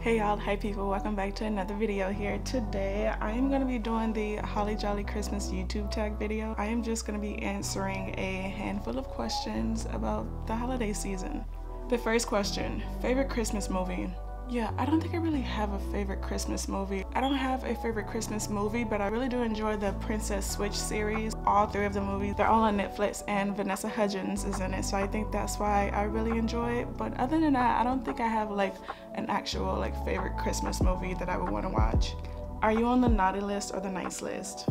Hey y'all, hi people, welcome back to another video here. Today I am going to be doing the Holly Jolly Christmas YouTube tag video. I am just going to be answering a handful of questions about the holiday season. The first question, favorite Christmas movie? Yeah, I don't think I really have a favorite Christmas movie. I don't have a favorite Christmas movie, but I really do enjoy the Princess Switch series. All three of the movies, they're all on Netflix and Vanessa Hudgens is in it, so I think that's why I really enjoy it. But other than that, I don't think I have like an actual like favorite Christmas movie that I would want to watch. Are you on the naughty list or the nice list?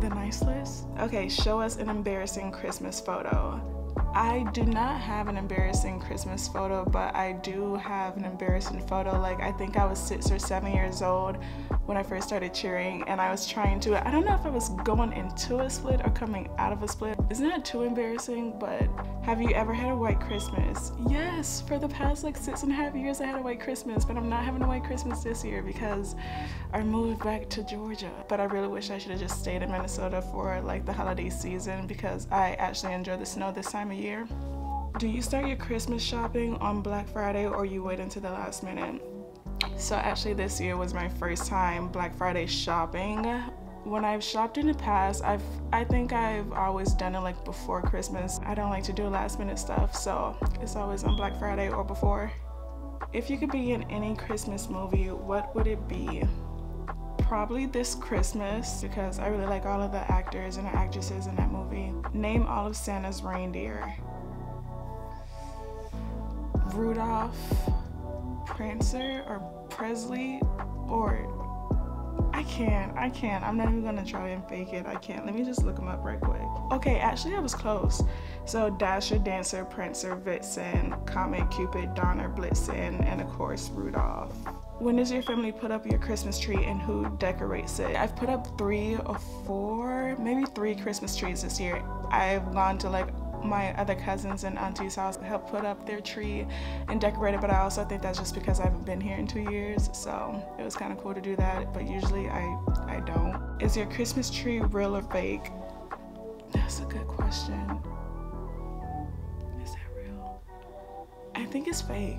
The nice list? Okay, show us an embarrassing Christmas photo. I do not have an embarrassing Christmas photo, but I do have an embarrassing photo. Like, I think I was six or seven years old when I first started cheering, and I was trying to, I don't know if I was going into a split or coming out of a split. It's not that too embarrassing, but have you ever had a white Christmas? Yes, for the past like six and a half years, I had a white Christmas, but I'm not having a white Christmas this year because I moved back to Georgia. But I really wish I should have just stayed in Minnesota for like the holiday season because I actually enjoy the snow this time of year. Do you start your Christmas shopping on Black Friday or you wait until the last minute? So actually this year was my first time Black Friday shopping. When I've shopped in the past, I've I think I've always done it like before Christmas. I don't like to do last minute stuff, so it's always on Black Friday or before. If you could be in any Christmas movie, what would it be? Probably this Christmas because I really like all of the actors and the actresses in that movie. Name all of Santa's reindeer. Rudolph, Prancer, or Presley, or I can't, I can't. I'm not even gonna try and fake it. I can't. Let me just look them up right quick. Okay, actually I was close. So Dasher, Dancer, Prancer, Vixen, Comet, Cupid, Donner, Blitzen, and of course Rudolph. When does your family put up your Christmas tree and who decorates it? I've put up three or four, maybe three Christmas trees this year. I've gone to like my other cousins and aunties house to help put up their tree and decorate it but I also think that's just because I haven't been here in two years so it was kind of cool to do that but usually I I don't. Is your Christmas tree real or fake? That's a good question. Is that real? I think it's fake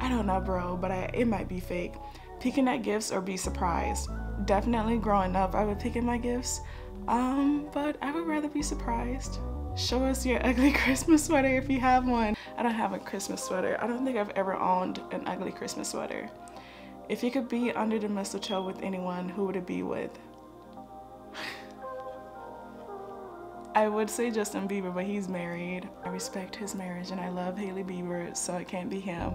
I don't know bro but I, it might be fake picking at gifts or be surprised definitely growing up I would pick at my gifts um but I would rather be surprised Show us your ugly Christmas sweater if you have one. I don't have a Christmas sweater. I don't think I've ever owned an ugly Christmas sweater. If you could be under the mistletoe with anyone, who would it be with? I would say Justin Bieber, but he's married. I respect his marriage and I love Hailey Bieber, so it can't be him.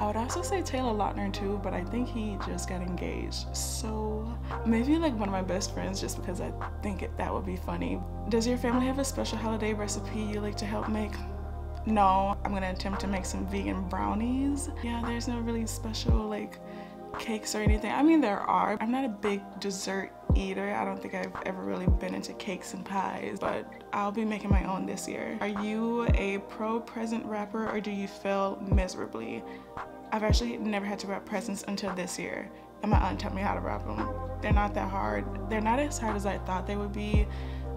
I would also say Taylor Lautner too, but I think he just got engaged. So maybe like one of my best friends just because I think it, that would be funny. Does your family have a special holiday recipe you like to help make? No, I'm gonna attempt to make some vegan brownies. Yeah, there's no really special like cakes or anything. I mean, there are. I'm not a big dessert eater. I don't think I've ever really been into cakes and pies, but I'll be making my own this year. Are you a pro present wrapper or do you fail miserably? I've actually never had to wrap presents until this year, and my aunt taught me how to wrap them. They're not that hard. They're not as hard as I thought they would be.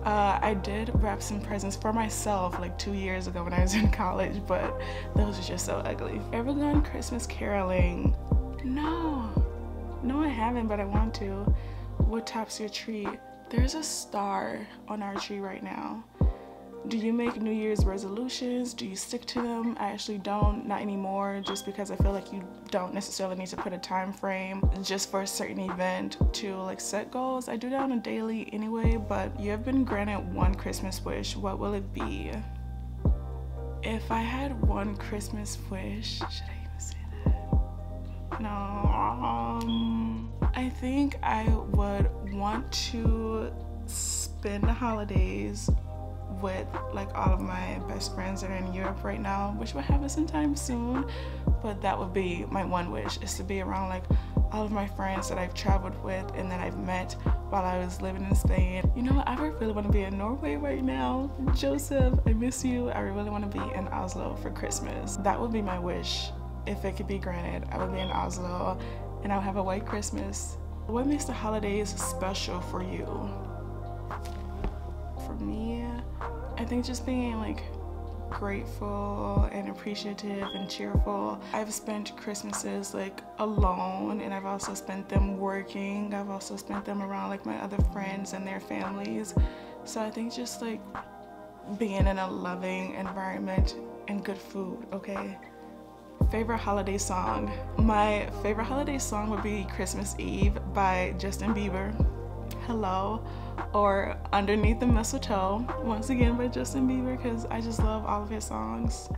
Uh, I did wrap some presents for myself like two years ago when I was in college, but those are just so ugly. Ever gone Christmas caroling? No. No, I haven't, but I want to. What tops your tree? There's a star on our tree right now. Do you make New Year's resolutions? Do you stick to them? I actually don't, not anymore, just because I feel like you don't necessarily need to put a time frame just for a certain event to like set goals. I do that on a daily anyway, but you have been granted one Christmas wish. What will it be? If I had one Christmas wish, should I even say that? No. Um, I think I would want to spend the holidays with like all of my best friends that are in Europe right now, which will happen sometime soon. But that would be my one wish is to be around like all of my friends that I've traveled with and that I've met while I was living in Spain. You know, I really want to be in Norway right now. Joseph, I miss you. I really want to be in Oslo for Christmas. That would be my wish. If it could be granted, I would be in Oslo and I'll have a white Christmas. What makes the holidays special for you? For me, I think just being like grateful and appreciative and cheerful. I've spent Christmases like alone and I've also spent them working. I've also spent them around like my other friends and their families. So I think just like being in a loving environment and good food, okay? Favorite holiday song? My favorite holiday song would be Christmas Eve by Justin Bieber. Hello or Underneath the Mistletoe, once again by Justin Bieber because I just love all of his songs.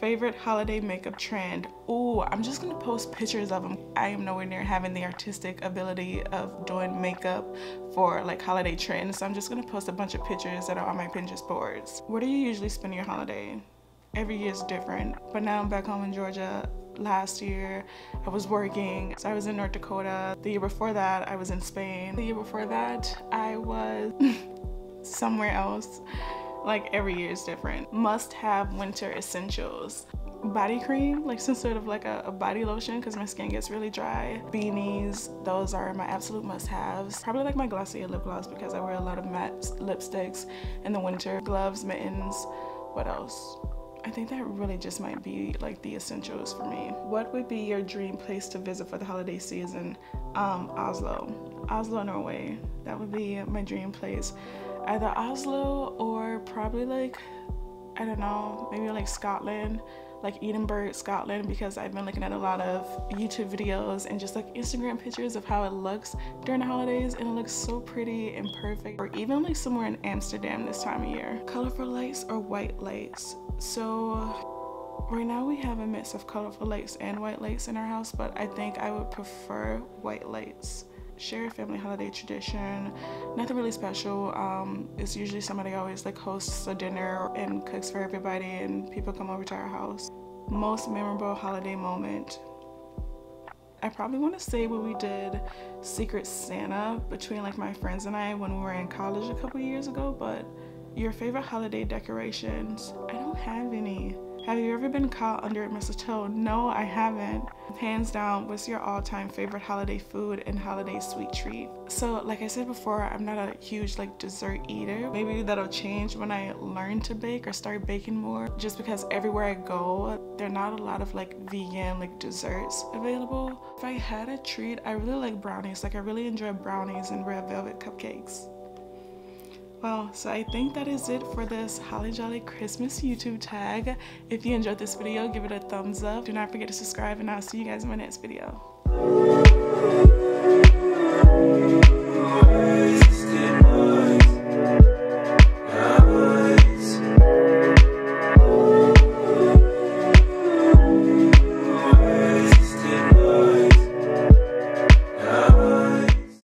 Favorite holiday makeup trend? Ooh, I'm just gonna post pictures of them. I am nowhere near having the artistic ability of doing makeup for like holiday trends, so I'm just gonna post a bunch of pictures that are on my Pinterest boards. Where do you usually spend your holiday? Every year is different, but now I'm back home in Georgia last year I was working. So I was in North Dakota. The year before that, I was in Spain. The year before that, I was somewhere else. Like every year is different. Must have winter essentials. Body cream, like some sort of like a, a body lotion because my skin gets really dry. Beanies, those are my absolute must-haves. Probably like my Glossier lip gloss because I wear a lot of matte lipsticks in the winter. Gloves, mittens, what else? I think that really just might be like the essentials for me. What would be your dream place to visit for the holiday season? Um, Oslo. Oslo, Norway. That would be my dream place. Either Oslo or probably like, I don't know, maybe like Scotland like Edinburgh, Scotland, because I've been looking at a lot of YouTube videos and just like Instagram pictures of how it looks during the holidays, and it looks so pretty and perfect. Or even like somewhere in Amsterdam this time of year. Colorful lights or white lights? So right now we have a mix of colorful lights and white lights in our house, but I think I would prefer white lights share a family holiday tradition. Nothing really special. Um, it's usually somebody always like hosts a dinner and cooks for everybody and people come over to our house. Most memorable holiday moment. I probably want to say when we did Secret Santa between like my friends and I when we were in college a couple years ago, but your favorite holiday decorations? I don't have any. Have you ever been caught under a mistletoe? No, I haven't. Hands down, what's your all-time favorite holiday food and holiday sweet treat? So, like I said before, I'm not a huge like dessert eater. Maybe that'll change when I learn to bake or start baking more. Just because everywhere I go, there are not a lot of like vegan like desserts available. If I had a treat, I really like brownies. Like I really enjoy brownies and red velvet cupcakes. Well, so I think that is it for this Holly Jolly Christmas YouTube tag. If you enjoyed this video, give it a thumbs up. Do not forget to subscribe and I'll see you guys in my next video.